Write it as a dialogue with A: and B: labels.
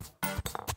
A: you